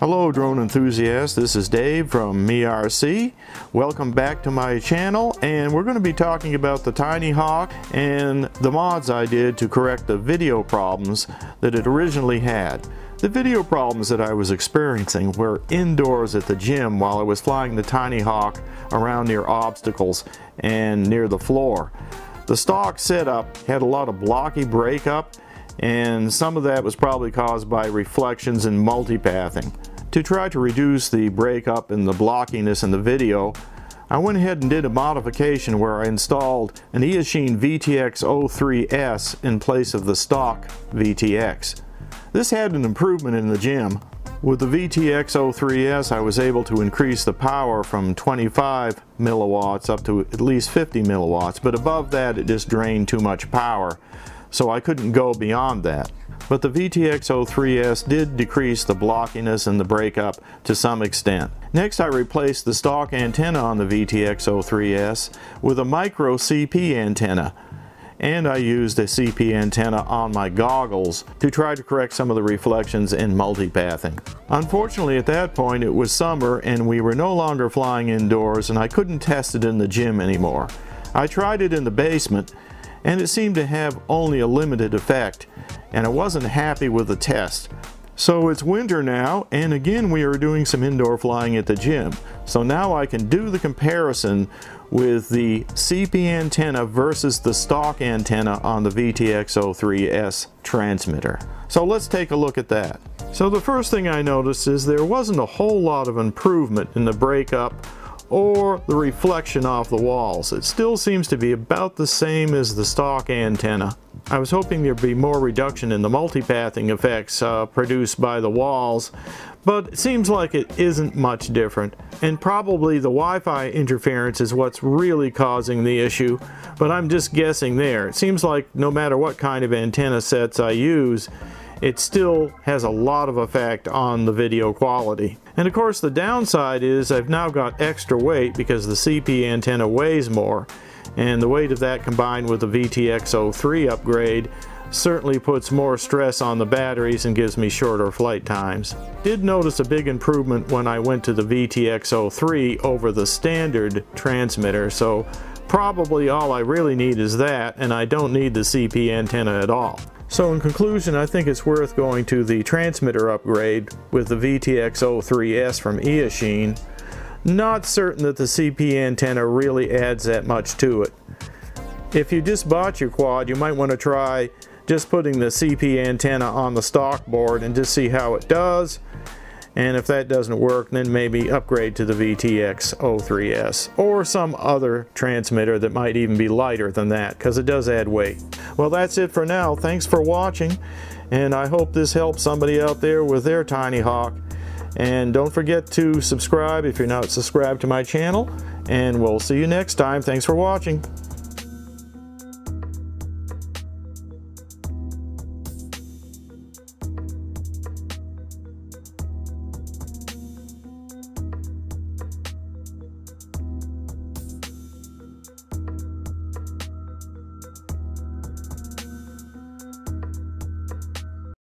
Hello drone enthusiasts, this is Dave from MERC. Welcome back to my channel and we're going to be talking about the Tiny Hawk and the mods I did to correct the video problems that it originally had. The video problems that I was experiencing were indoors at the gym while I was flying the Tiny Hawk around near obstacles and near the floor. The stock setup had a lot of blocky breakup and some of that was probably caused by reflections and multipathing. To try to reduce the breakup and the blockiness in the video, I went ahead and did a modification where I installed an Eachine VTX 03S in place of the stock VTX. This had an improvement in the gym. With the VTX 03S I was able to increase the power from 25 milliwatts up to at least 50 milliwatts, but above that it just drained too much power, so I couldn't go beyond that but the VTX 03S did decrease the blockiness and the breakup to some extent. Next I replaced the stock antenna on the VTX 03S with a micro CP antenna and I used a CP antenna on my goggles to try to correct some of the reflections and multipathing. Unfortunately at that point it was summer and we were no longer flying indoors and I couldn't test it in the gym anymore. I tried it in the basement and it seemed to have only a limited effect and I wasn't happy with the test. So it's winter now and again we are doing some indoor flying at the gym. So now I can do the comparison with the CP antenna versus the stock antenna on the VTX03S transmitter. So let's take a look at that. So the first thing I noticed is there wasn't a whole lot of improvement in the breakup or the reflection off the walls. It still seems to be about the same as the stock antenna. I was hoping there'd be more reduction in the multipathing effects uh, produced by the walls, but it seems like it isn't much different. And probably the Wi-Fi interference is what's really causing the issue, but I'm just guessing there. It seems like no matter what kind of antenna sets I use, it still has a lot of effect on the video quality. And of course the downside is I've now got extra weight because the CP antenna weighs more and the weight of that combined with the VTX03 upgrade certainly puts more stress on the batteries and gives me shorter flight times. Did notice a big improvement when I went to the VTX03 over the standard transmitter so probably all I really need is that and I don't need the CP antenna at all. So in conclusion, I think it's worth going to the transmitter upgrade with the VTX03S from Eachine. Not certain that the CP antenna really adds that much to it. If you just bought your quad, you might want to try just putting the CP antenna on the stock board and just see how it does and if that doesn't work then maybe upgrade to the VTX 03S or some other transmitter that might even be lighter than that because it does add weight. Well that's it for now. Thanks for watching and I hope this helps somebody out there with their Tiny Hawk and don't forget to subscribe if you're not subscribed to my channel and we'll see you next time. Thanks for watching.